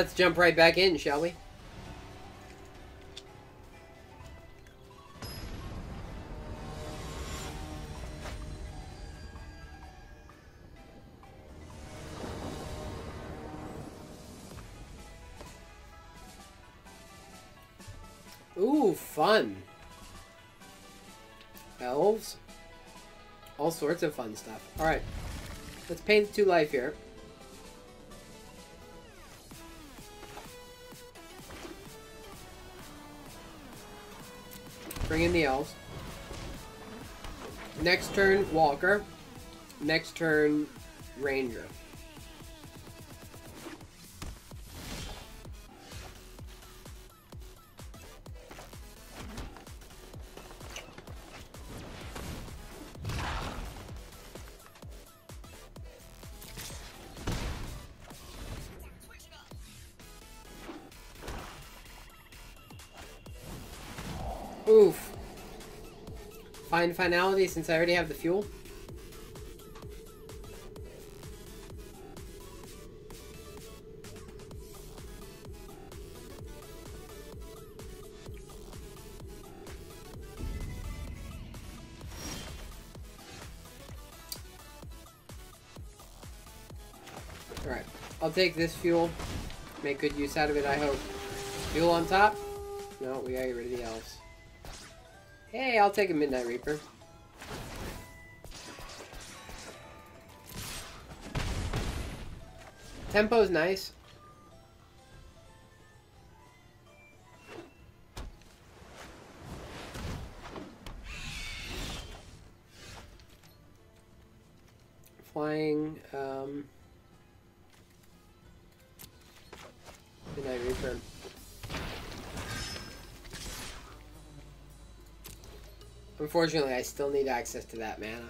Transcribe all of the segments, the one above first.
Let's jump right back in, shall we? Ooh, fun. Elves. All sorts of fun stuff. Alright. Let's paint to life here. Bring in the elves. Next turn, Walker. Next turn, Ranger. Find finality since I already have the fuel. Alright, I'll take this fuel. Make good use out of it, I hope. Fuel on top? No, we gotta get rid of the elves. Hey, I'll take a Midnight Reaper. Tempo's nice. Flying, um... Midnight Reaper. Unfortunately, I still need access to that mana.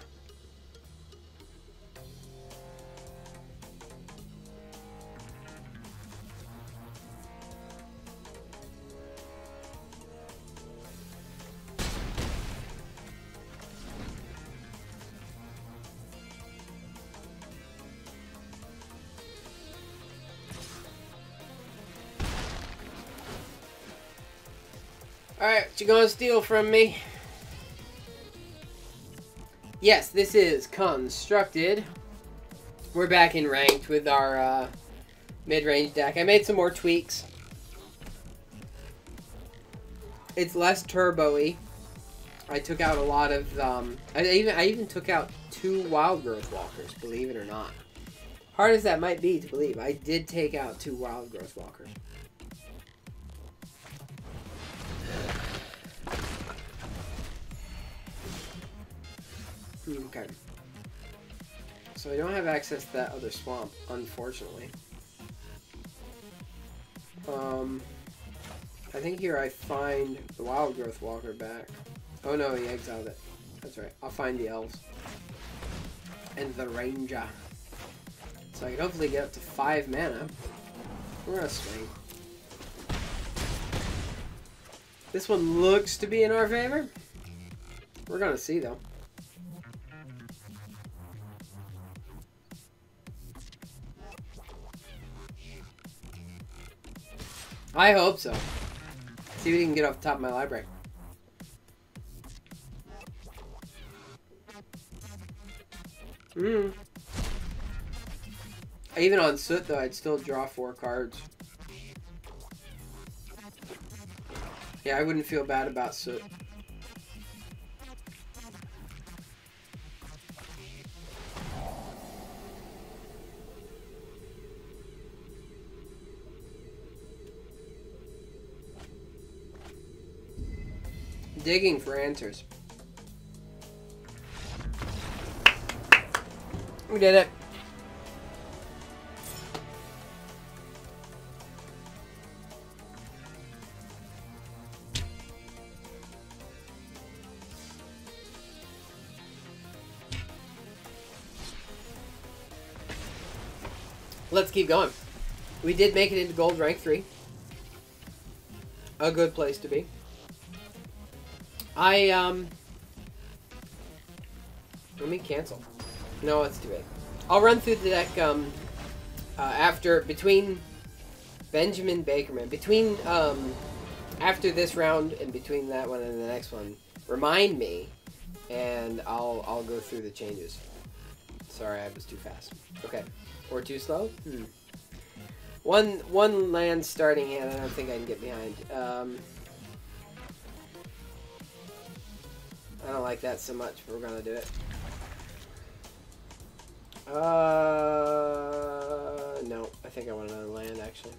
Alright, what you gonna steal from me? Yes, this is constructed. We're back in ranked with our uh, mid-range deck. I made some more tweaks. It's less turbo-y. I took out a lot of. Um, I even I even took out two wild growth walkers. Believe it or not. Hard as that might be to believe, I did take out two wild growth walkers. Okay. So I don't have access to that other swamp, unfortunately. Um, I think here I find the wild growth walker back. Oh no, he exiled it. That's right. I'll find the elves. And the ranger. So I can hopefully get up to five mana. We're gonna swing. This one looks to be in our favor. We're gonna see though. I hope so. See if we can get off the top of my library. Hmm. Even on Soot, though, I'd still draw four cards. Yeah, I wouldn't feel bad about Soot. Digging for answers. We did it. Let's keep going. We did make it into gold rank 3. A good place to be. I, um... Let me cancel. No, it's too big. I'll run through the deck, um, uh, after, between Benjamin Bakerman. Between um, after this round and between that one and the next one, remind me, and I'll I'll go through the changes. Sorry, I was too fast. Okay, or too slow. Hmm. One one land starting hand. I don't think I can get behind. Um, I don't like that so much, but we're gonna do it. Uh, no, I think I want another land actually.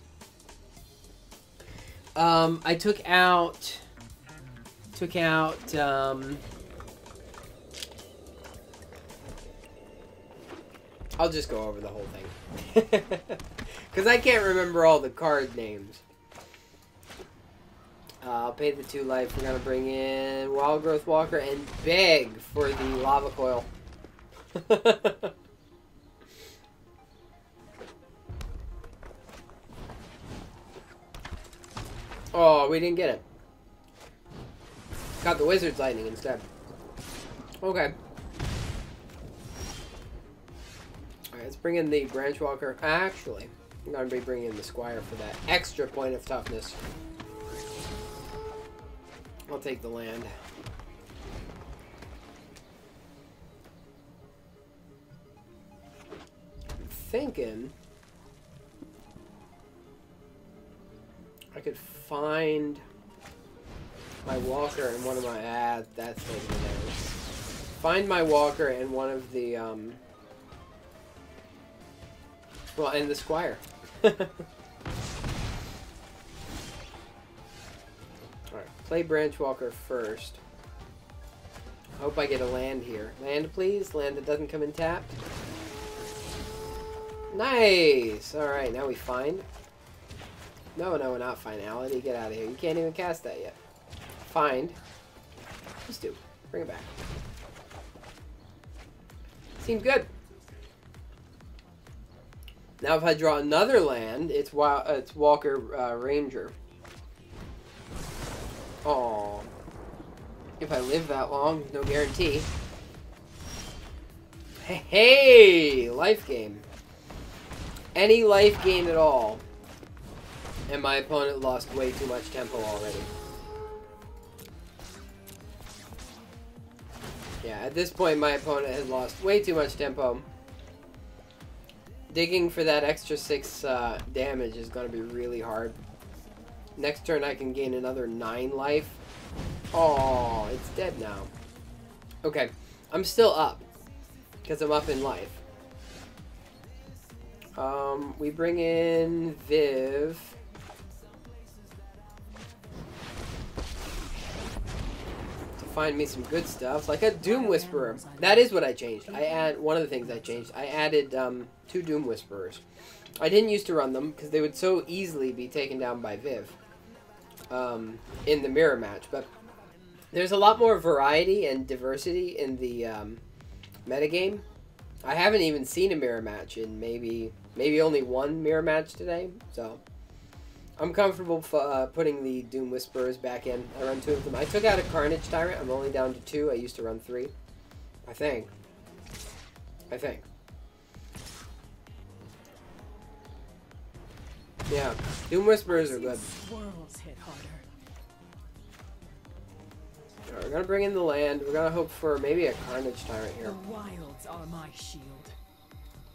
Um, I took out, took out, um, I'll just go over the whole thing. Because I can't remember all the card names. Uh, I'll pay the two life. We're going to bring in Wild Growth Walker and beg for the Lava Coil. oh, we didn't get it. Got the Wizard's Lightning instead. Okay. Alright, let's bring in the Branch Walker. Actually, I'm going to be bringing in the Squire for that extra point of toughness. I'll take the land. I'm thinking I could find my walker in one of my. Ah, that's legendary. Find my walker in one of the um. Well, and the squire. Play Branch Walker first. Hope I get a land here. Land, please. Land that doesn't come in tapped. Nice! Alright, now we find. No, no, not finality. Get out of here. You can't even cast that yet. Find. Just do. Bring it back. Seems good. Now if I draw another land, it's, uh, it's Walker uh, Ranger. Oh. If I live that long, no guarantee. Hey, life gain. Any life gain at all. And my opponent lost way too much tempo already. Yeah, at this point my opponent has lost way too much tempo. Digging for that extra 6 uh, damage is going to be really hard. Next turn I can gain another 9 life. Oh, it's dead now. Okay, I'm still up. Because I'm up in life. Um, we bring in Viv. To find me some good stuff, like a Doom Whisperer. That is what I changed. I add one of the things I changed. I added um, two Doom Whisperers. I didn't used to run them because they would so easily be taken down by Viv um, in the mirror match, but there's a lot more variety and diversity in the um, metagame. I haven't even seen a mirror match in maybe maybe only one mirror match today, so I'm comfortable uh, putting the Doom Whisperers back in. I run two of them. I took out a Carnage Tyrant. I'm only down to two. I used to run three. I think. I think. Yeah, Doom Whisperers are good. Right, we're gonna bring in the land. We're gonna hope for maybe a Carnage Tyrant here. The wilds are my shield.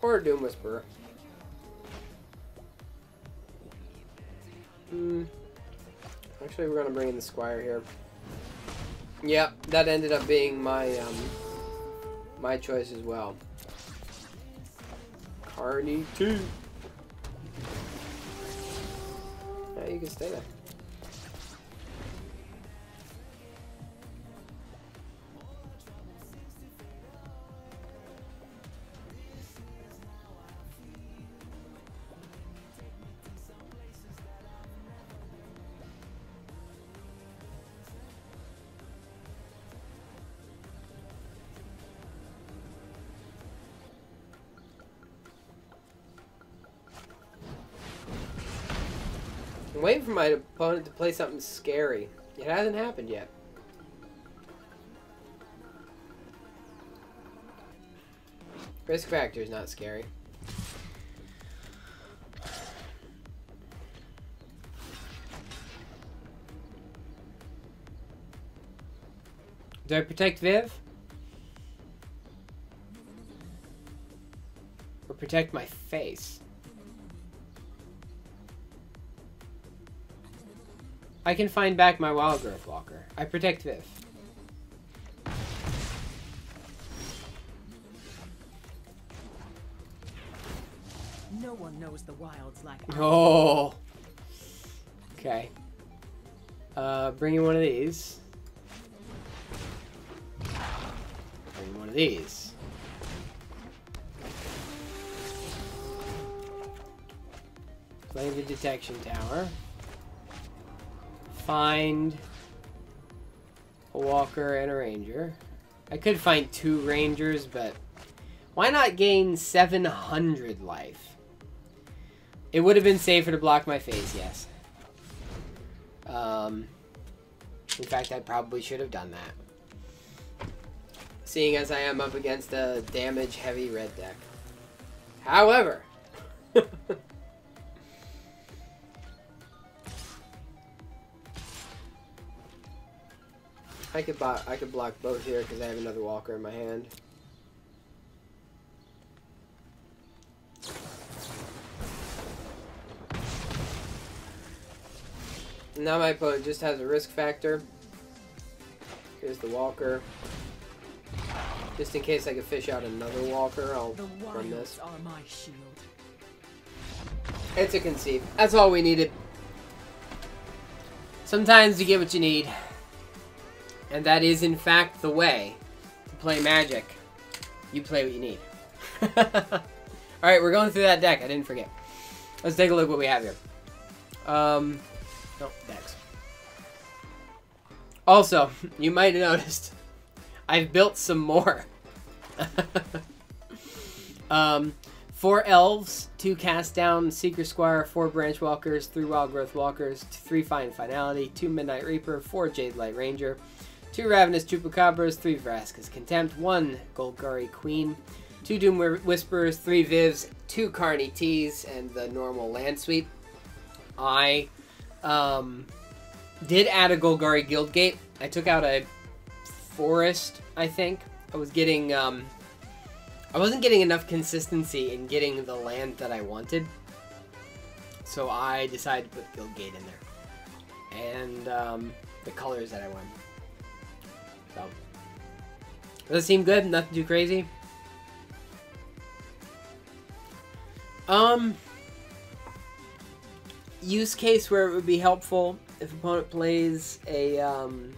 Or a Doom Whisperer. Hmm. Actually, we're gonna bring in the Squire here. Yep, that ended up being my um my choice as well. Carney 2. You can stay there. I'm waiting for my opponent to play something scary. It hasn't happened yet. Risk factor is not scary. Do I protect Viv? Or protect my face? I can find back my Wild Growth Walker. I protect Viv. No one knows the wilds like I Oh. Okay. Uh, bring in one of these. Bring in one of these. Play the detection tower. Find a walker and a ranger. I could find two rangers, but why not gain 700 life? It would have been safer to block my face, yes. Um, in fact, I probably should have done that. Seeing as I am up against a damage-heavy red deck. However... I could, bo I could block both here because I have another walker in my hand. Now my opponent just has a risk factor. Here's the walker. Just in case I could fish out another walker, I'll run this. are my shield. It's a conceive. That's all we needed. Sometimes you get what you need. And that is, in fact, the way to play Magic. You play what you need. Alright, we're going through that deck. I didn't forget. Let's take a look what we have here. Um, no, decks. Also, you might have noticed, I've built some more. um, four elves, two cast down Seekers' Squire, four branch walkers, three wild growth walkers, three fine finality, two midnight reaper, four jade light ranger, two ravenous chupacabras, three Vraska's contempt, one Golgari queen, two doom Whi- whisperers, three vivs, two carny teas, and the normal land sweep. I um, did add a Golgari Guildgate. I took out a forest, I think. I was getting um, I wasn't getting enough consistency in getting the land that I wanted. So I decided to put Guildgate in there. And um, the colors that I want. So. Does it seem good? Nothing too crazy? Um. Use case where it would be helpful if opponent plays a um,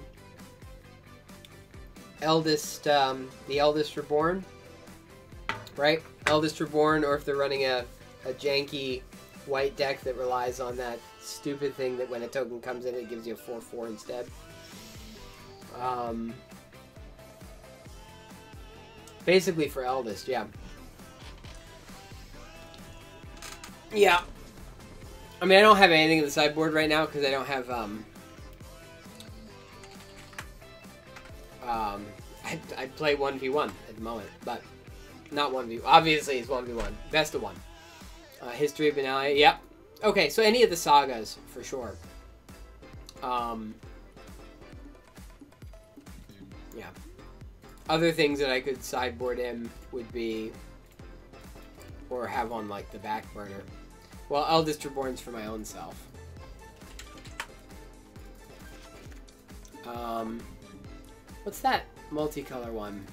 eldest, um, the eldest reborn right? Eldest Reborn, or if they're running a, a janky white deck that relies on that stupid thing that when a token comes in, it gives you a 4 4 instead. Um, basically, for Eldest, yeah. Yeah. I mean, I don't have anything in the sideboard right now because I don't have. Um, um, I, I play 1v1 at the moment, but. Not 1v. Obviously, it's 1v1. Best of one. Uh, History of Benalia. Yep. Okay, so any of the sagas, for sure. Um, Other things that I could sideboard in would be... Or have on, like, the back burner. Well, Eldest Reborn's for my own self. Um, what's that multicolor one?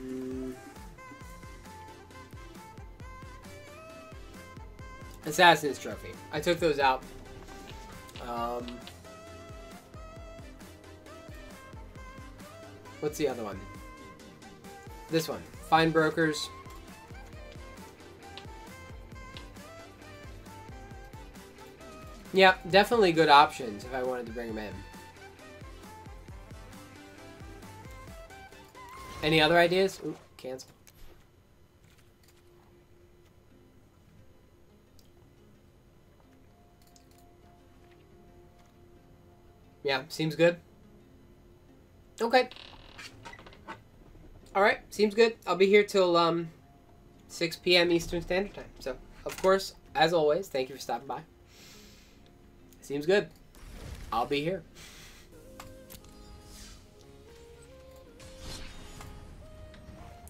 Mm. Assassin's Trophy. I took those out. Um, what's the other one? This one. Findbrokers. Yeah, definitely good options if I wanted to bring them in. Any other ideas? Ooh, cancel. Yeah, seems good. Okay. All right, seems good. I'll be here till um, 6 p.m. Eastern Standard Time. So, of course, as always, thank you for stopping by. Seems good. I'll be here.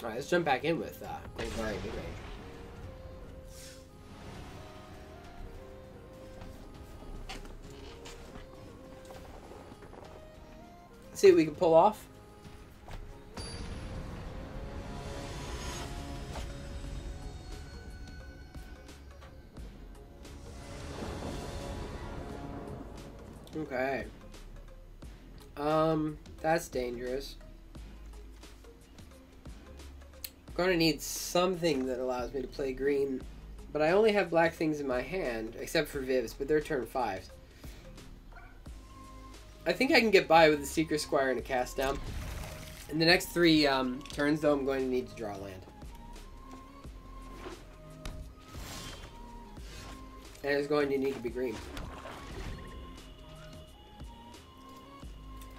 All right, let's jump back in with uh, Great Guardian Mid Range. See what we can pull off. Okay. Um, that's dangerous. I'm Gonna need something that allows me to play green, but I only have black things in my hand, except for Viv's, but they're turn fives. I think I can get by with a Seekers' Squire and a cast down. In the next three um, turns, though, I'm going to need to draw land. And it's going to need to be green.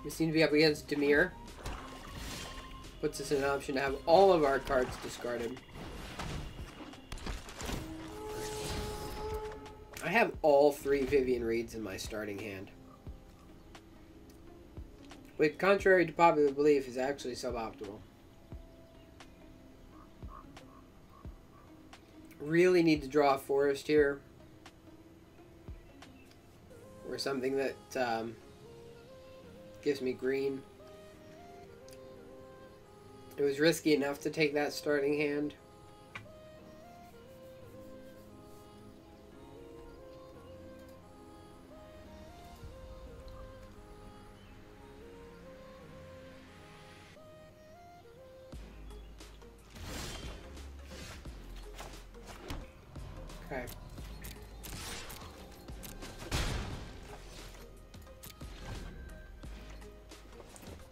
We seem to be up against Dimir. Puts us in an option to have all of our cards discarded. I have all three Vivien Reids in my starting hand. Which, contrary to popular belief, is actually suboptimal. Really need to draw a forest here. Or something that um, gives me green. It was risky enough to take that starting hand.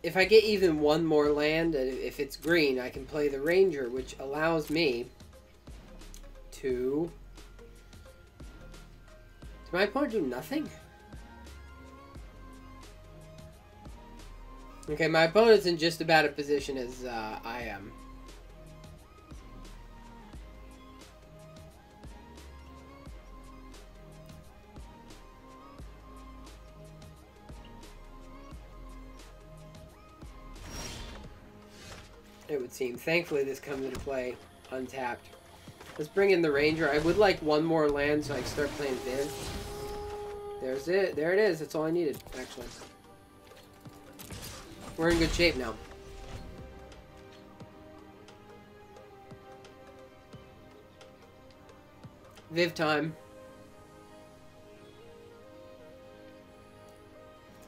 If I get even one more land, and if it's green, I can play the Ranger, which allows me to... Does my opponent do nothing? Okay, my opponent's in just about a position as uh, I am. Seem. Thankfully, this comes into play untapped. Let's bring in the Ranger. I would like one more land so I can start playing Viv. There's it. There it is. That's all I needed, actually. We're in good shape now. Viv time.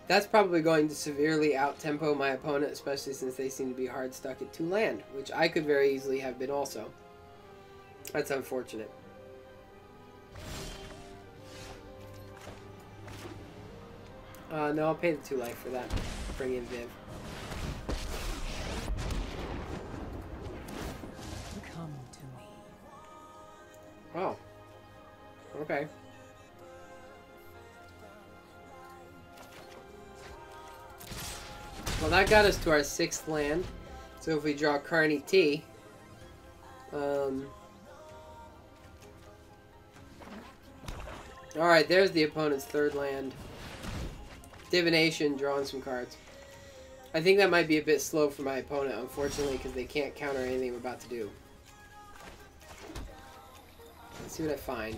That's probably going to severely out-tempo my opponent, especially since they seem to be hard stuck at two land, which I could very easily have been also. That's unfortunate. Uh, no, I'll pay the two life for that. Bring in Viv. Come to me. Oh. Okay. Well, that got us to our sixth land. So if we draw Carney T, um, Alright, there's the opponent's third land. Divination, drawing some cards. I think that might be a bit slow for my opponent, unfortunately, because they can't counter anything we're about to do. Let's see what I find.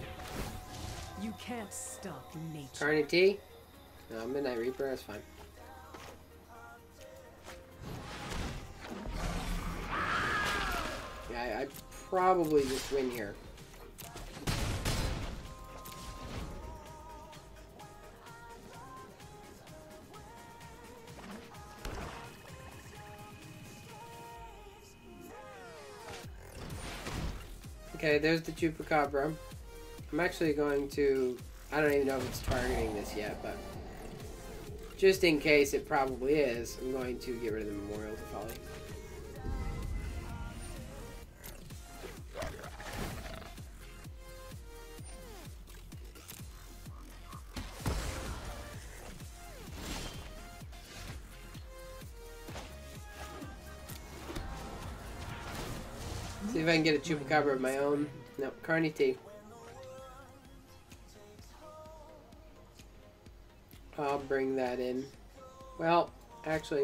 You can't stop nature. Carney T? No, Midnight Reaper, that's fine. I, probably just win here. Okay, there's the Chupacabra. I'm actually going to... I don't even know if it's targeting this yet, but... Just in case it probably is, I'm going to get rid of the Memorial to Folly. See if I can get a chupacabra of my own. No, Carnity. I'll bring that in. Well, actually,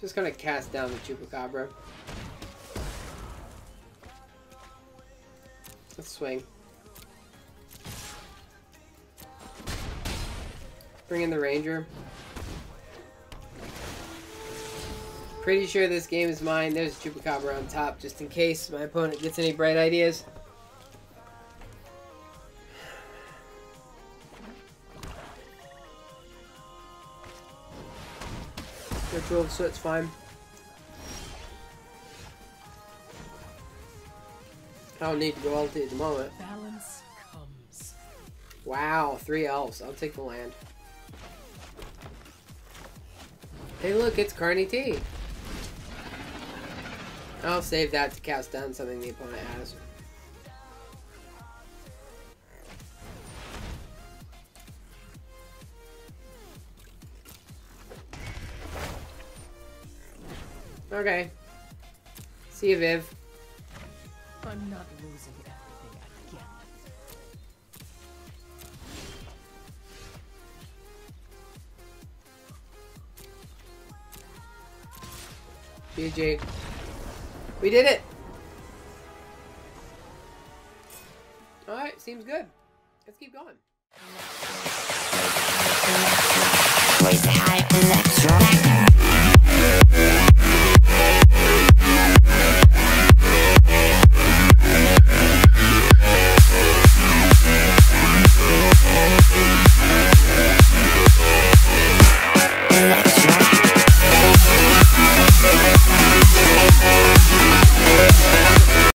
just gonna cast down the chupacabra. Let's swing. Bring in the ranger. Pretty sure this game is mine. There's a Chupacabra on top, just in case my opponent gets any bright ideas. Ritual, so it's fine. I don't need to go ulti at the moment. Balance comes. Wow, three elves. I'll take the land. Hey, look, it's Carney T. I'll save that to cast down something the opponent has. Okay. See you, Viv. I'm not losing everything again. GG. We did it! Alright, seems good. Let's keep going. High.